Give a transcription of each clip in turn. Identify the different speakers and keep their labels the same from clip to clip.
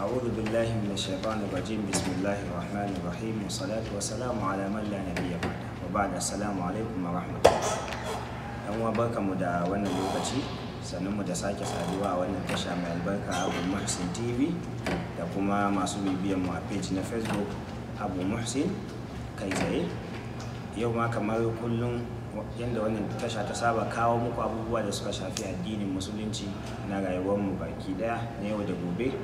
Speaker 1: أعوذ بالله من الشيطان الرجيم بسم الله الرحمن الرحيم والصلاة والسلام على من لا نبي بعده وبعد السلام عليكم ورحمة الله yan uwa barkamu da wannan lokaci sannan mu da sake saduwa a wannan tasha mai albarka abu muhsin tv da kuma masu bibiyan mu a page na facebook abu muhsin kai tsaye yau ma kamar kullum yadda wannan tasha ta saba kawo muku abubuwa da suka shafi addinin musulunci na rayuwarmu baki daya na yau da gobe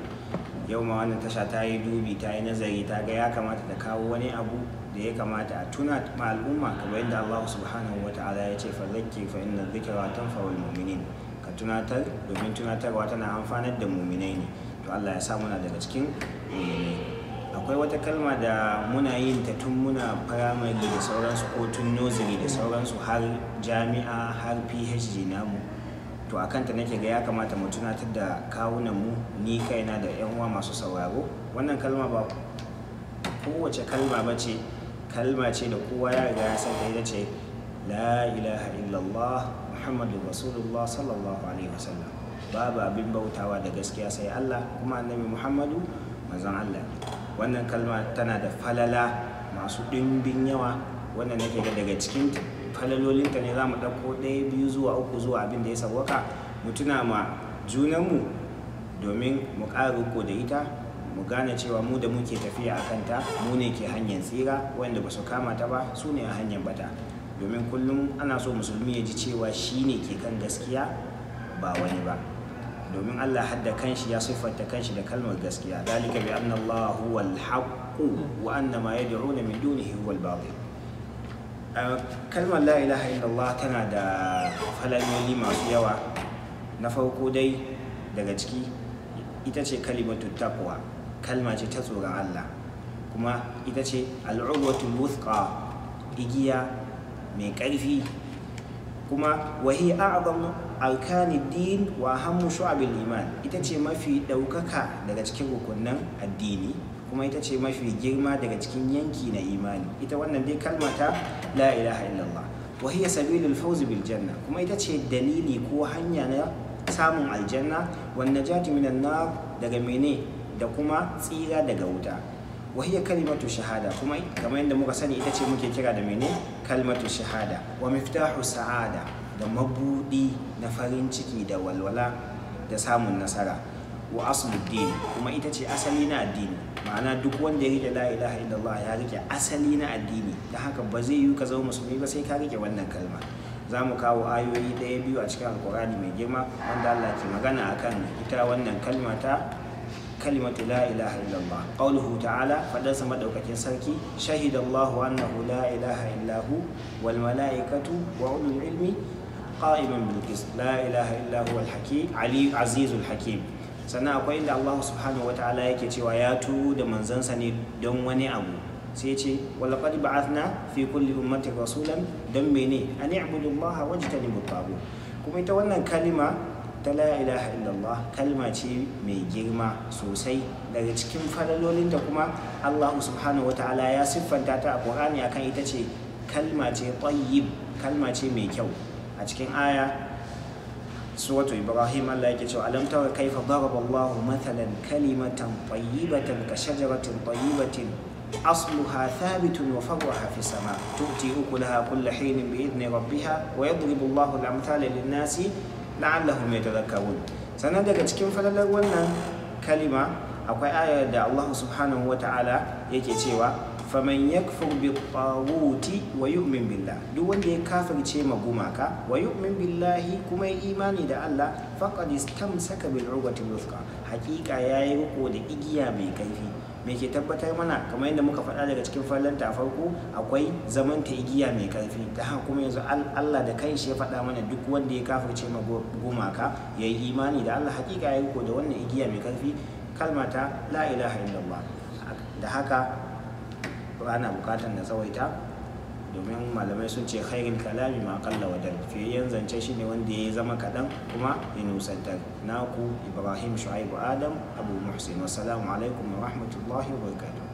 Speaker 1: Yau ma wannan tasha ta yi dubi ta yi nazari ta ga ya kamata ta kawo wani abu da ya kamata a tuna ma al'umma kamar yadda Allah subhanahu wa ta'ala ya ce fadhakkir fa inna dhikra tanfa'ul mu'minin. Ka tunatar domin tunatarwa tana amfanar da mu'minai ne. To Allah ya sa muna daga cikin mu'minai. Akwai wata kalma da muna yin ta tun muna firamare da sauransu ko tun nursery da sauransu har jami'a har phd namu. To a kanta nake ga ya kamata mu tunatar da kawunan mu ni kaina da yan uwa masu sauraro. Wannan kalma ba kowace kalma ba ce kalma ce da kowa ya riga ya san ta. Ita ce la ilaha illallah muhammadu rasulullah sallallahu alaihi wasallam. Babu abin bautawa da gaskiya sai Allah kuma annabi muhammadu manzon Allah. Wannan kalma tana da falala masu ɗimbin yawa wannan nake ga daga cikin falalolinta ne za mu ɗauko ɗaya biyu zuwa uku zuwa abin da ya sauwaka. Mu tuna ma junanmu domin mu ƙara riko da ita mu gane cewa mu da muke tafiya a kanta mu ne ke hanyar tsira. Wanda ba su kama ta ba su ne a hanyar bata. Domin kullum ana so musulmi ya ji cewa shi ne ke kan gaskiya ba wani ba. Domin Allah hadda kanshi ya siffanta kanshi da kalmar gaskiya. Dalika bi anna Allah huwa al-haqq wa anna ma yad'una min dunihi huwa al-batil kalmar la ilaha illallah tana da falaloli masu yawa. Na farko dai daga ciki ita ce kalimatu taqwa kalma ce ta tsoron Allah. Kuma ita ce al'urwatul wuthqa igiya mai ƙarfi kuma wahi a'zam arkanid din wa hammu shu'abil iman. Ita ce mafi ɗaukaka daga cikin rukunan addini kuma ita ce mafi girma daga cikin yanki na imani. Ita wannan dai kalma ta la ilaha illallah. Wa hiya sabilul fawz bil janna. Kuma ita ce dalili ko hanya na samun aljanna. Wan najati minan nar daga mene? Da kuma tsira daga wuta. Wa hiya kalimatu shahada. Kuma kamar yadda muka sani ita ce muke kira da mene? Kalmatu shahada. Wa miftahu sa'ada. Da mabudi na farin ciki da walwala da samun nasara. Wa asluddin kuma ita ce asali na addini. Ma'ana duk wanda ya riƙe la ilaha illallah ya riƙe asali na addini. Da haka ba zai yi ka zama musulmi ba sai ka riƙe wannan kalma. Za mu kawo ayoyi ɗaya biyu a cikin alkurani mai girma wanda Allah ke magana akan ita wannan kalma ta kalimatu la ilaha illallah. Qauluhu ta'ala fadarsa madaukakin sarki shahidallahu annahu la ilaha illahu wal malaikatu wa ulul ilmi qa'iman bil qist. La ilaha illa huwa al hakim ali azizul hakim. Sannan akwai inda Allah subhanahu wa ta'ala yake cewa ya tu da manzansa ne don wani abu. Sai ce walaqad ba'athna fi kulli ummatin rasulan don mene? An i'budu Allah wajtanibu tabu kuma ita wannan kalima ta la ilaha illallah kalma ce mai girma sosai. Daga cikin fadalolinta kuma Allah subhanahu wa ta'ala ya siffanta ta a Qur'ani akan ita ce kalma ce tayyib kalma ce mai kyau. A cikin aya suratu ibrahim Allah yake cewa alam tara kaifa daraba Allah mathalan kalimatan tayyibatan ka shajaratin tayyibatin asluha thabitun wa far'uha fi sama. Tu'ti ukulaha kulla hinin bi idni rabbiha wa yadribu Allah la'allahum yatadhakkarun sannan daga cikin falalar wannan kalima akwai ayar da Allah subhanahu wata'ala yake cewa faman yakfur bi tawuti wa yu'min billah duk wanda ya kafirce ma gumaka wa yu'min billahi kuma ya imani da Allah faqad istamsaka bil urwati wuthqa hakika yayi riko da igiya mai kaifi me ke tabbatar mana kamar yadda muka faɗa daga cikin fallanta a farko akwai zaman ta igiya mai ƙarfi ta haka kuma yanzu Allah da kanshi ya faɗa mana duk wanda ya kafirce ma gumaka ya yi imani da Allah hakika ya riko da wannan igiya mai ƙarfi kalmata la ilaha illallah. Da haka ana buƙatar na tsawaita. Domin malamai sun ce khairul kalami ma qalla wa dal fiyayyen zance shine wanda ya zama kaɗan kuma ya nusantar. Naku ibrahim shu'aibu adam abu muhsin. Wassalamu alaikum wa rahmatullahi wa barakatuh.